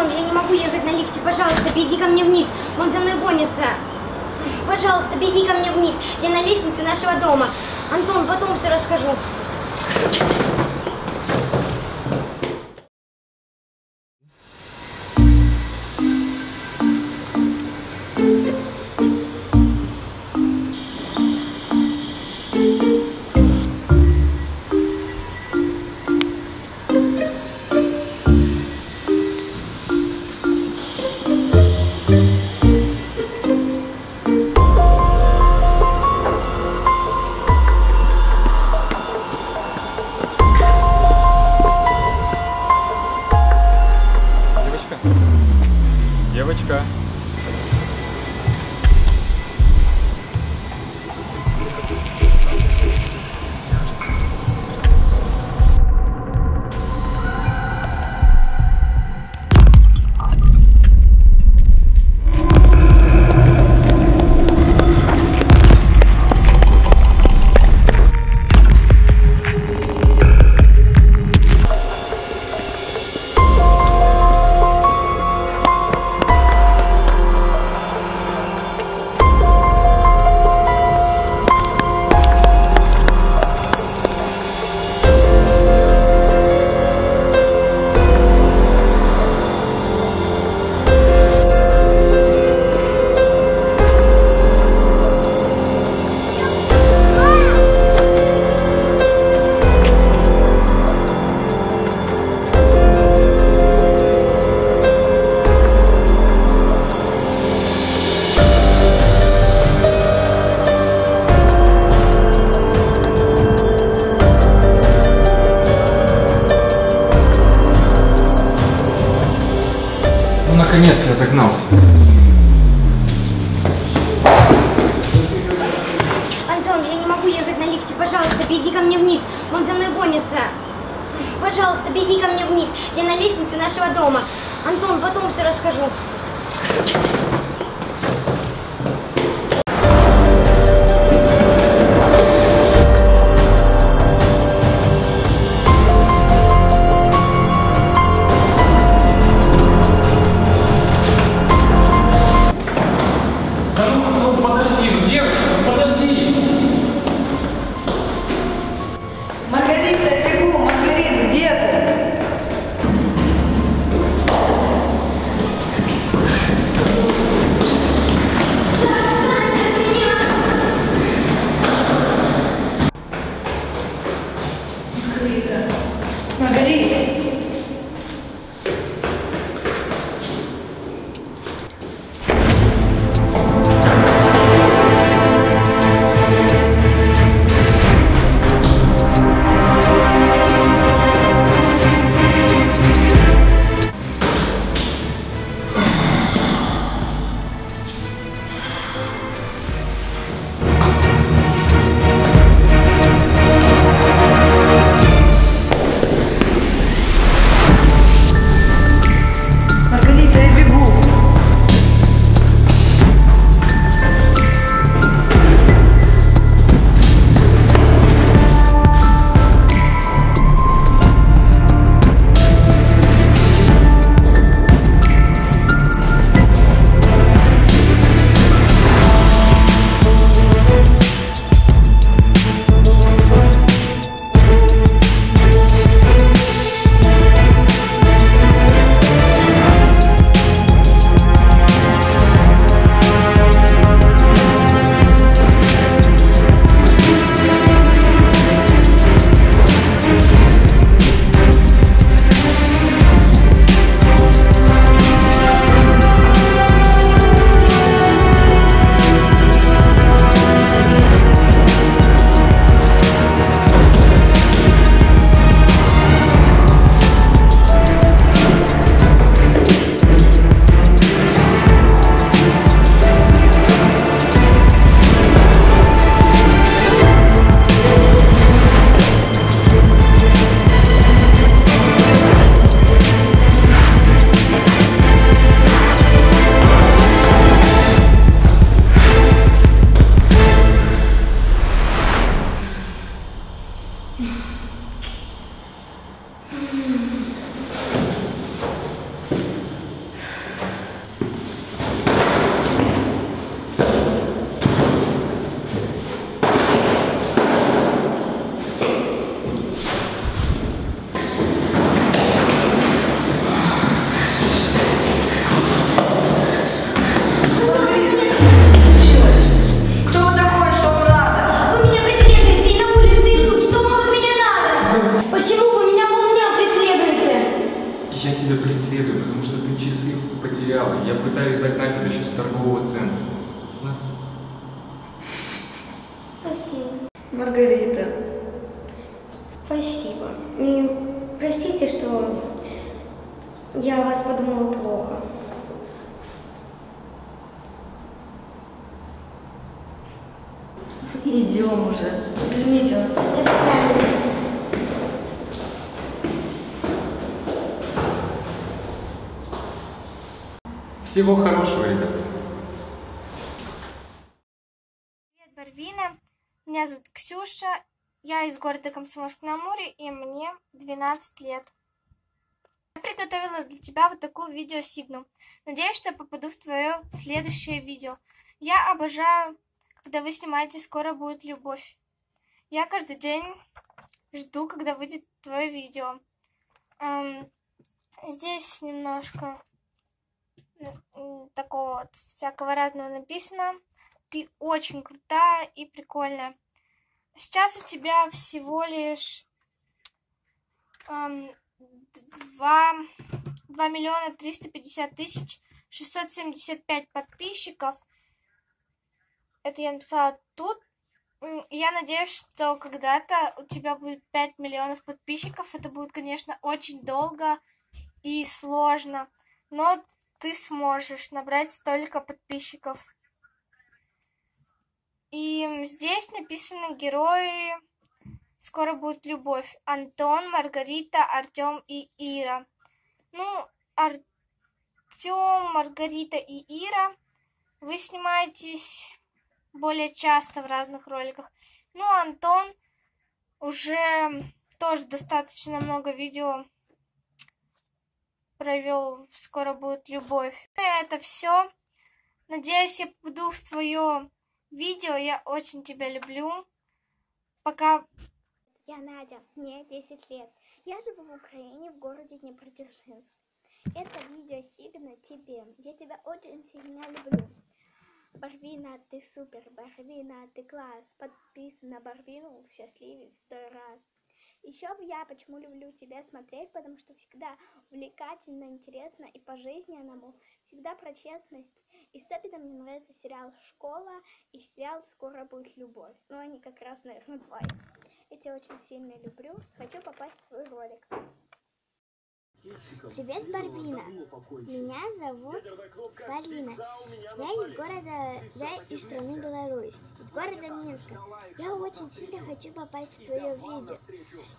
Антон, я не могу ехать на лифте. Пожалуйста, беги ко мне вниз. Он за мной гонится. Пожалуйста, беги ко мне вниз. Я на лестнице нашего дома. Антон, потом все расскажу. Пожалуйста, беги ко мне вниз. Он за мной гонится. Пожалуйста, беги ко мне вниз. Я на лестнице нашего дома. Антон, потом все расскажу. Я тебя преследую, потому что ты часы потеряла. Я пытаюсь догнать тебя еще с торгового центра. На. Спасибо. Маргарита. Спасибо. И простите, что я о вас подумала плохо. Идем уже. Извините нас. Я справлюсь. Всего хорошего, ребята. Привет, Барвина. Меня зовут Ксюша. Я из города Комсомольск-на-Амуре, и мне 12 лет. Я приготовила для тебя вот такую видеосигну. Надеюсь, что я попаду в твое следующее видео. Я обожаю, когда вы снимаете «Скоро будет любовь». Я каждый день жду, когда выйдет твое видео. Эм, здесь немножко такого вот всякого разного написано. Ты очень крутая и прикольная. Сейчас у тебя всего лишь эм, два, два миллиона триста пятьдесят тысяч шестьсот семьдесят пять подписчиков. Это я написала тут. Я надеюсь, что когда-то у тебя будет 5 миллионов подписчиков. Это будет, конечно, очень долго и сложно. Но ты сможешь набрать столько подписчиков. И здесь написаны герои «Скоро будет любовь». Антон, Маргарита, Артем и Ира. Ну, Артем, Маргарита и Ира, вы снимаетесь более часто в разных роликах. Ну, Антон уже тоже достаточно много видео провел. Скоро будет любовь. Это все. Надеюсь, я попаду в твое видео. Я очень тебя люблю. Пока. Я Надя, мне 10 лет. Я живу в Украине, в городе Днепродзержинск. Это видео Сигна тебе. Я тебя очень сильно люблю. Барвина, ты супер, Барвина, ты класс. Подписан на Барвину, счастливее в сто раз. Еще я почему люблю тебя смотреть, потому что всегда увлекательно, интересно и по-жизненному, всегда про честность. И особенно мне нравится сериал «Школа» и сериал «Скоро будет любовь». Ну, они как раз, наверное, два. Я тебя очень сильно люблю. Хочу попасть в твой ролик. Привет, Барвина. Меня зовут Полина. Я из города, я из страны Беларусь, из города Минска. Я очень сильно хочу попасть в твое видео.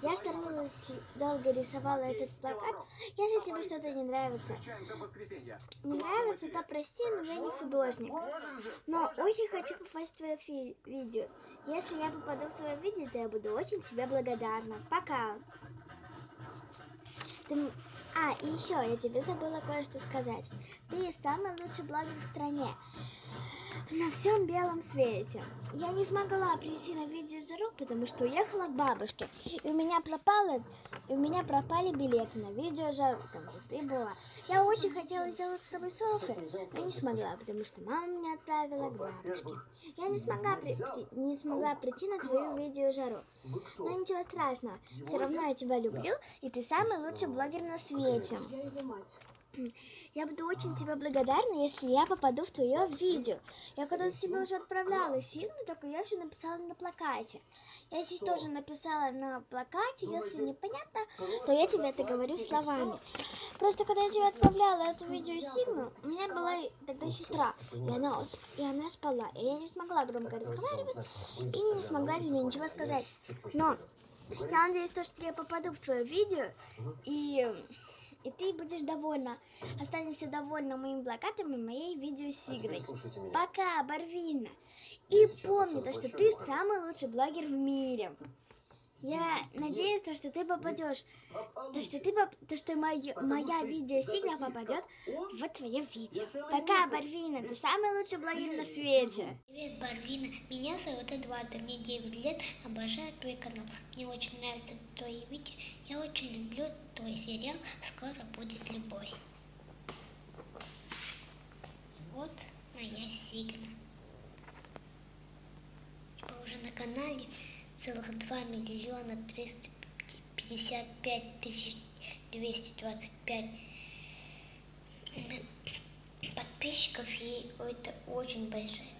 Я старалась, долго рисовала этот плакат. Если тебе что-то не нравится, не нравится, то прости, но я не художник. Но очень хочу попасть в твое видео. Если я попаду в твое видео, то я буду очень тебе благодарна. Пока. Ты А, еще я тебе забыла кое-что сказать. Ты самый лучший блогер в стране. На всем белом свете. Я не смогла прийти на видео Жару, потому что уехала к бабушке. И у меня пропало, и у меня пропали билеты на видео Жару, там где ты была. Я очень хотела сделать с тобой селфи, но не смогла, потому что мама меня отправила к бабушке. Я не смогла, при- не смогла прийти на твою видео Жару. Но ничего страшного. Все равно я тебя люблю, и ты самый лучший блогер на свете. Я буду очень тебе благодарна, если я попаду в твое видео. Я когда тебе уже отправляла сигну, только я все написала на плакате. Я здесь тоже написала на плакате, если непонятно, то я тебе это говорю словами. Просто когда я тебе отправляла эту видеосигну, у меня была тогда сестра, и она, и она спала. И я не смогла громко разговаривать, и не смогла тебе ничего сказать. Но я надеюсь, то, что я попаду в твое видео, и, и ты будешь довольна. Останешься довольна моим плакатом и моей видеосигной. Пока, Барвина. И помни, то, что ты самый лучший блогер в мире. Я надеюсь, то, что ты попадешь, то, что ты то, что моё- моя видеосигна попадет в твое видео. Пока, Барвина, ты самый лучший блогер на свете. Привет, Барвина. Меня зовут Эдуарда. Мне 9 лет. Обожаю твой канал. Мне очень нравятся твои видео. Я очень люблю твой сериал «Скоро будет любовь». целых два миллиона триста пятьдесят пять тысяч двести двадцать пять подписчиков и это очень большая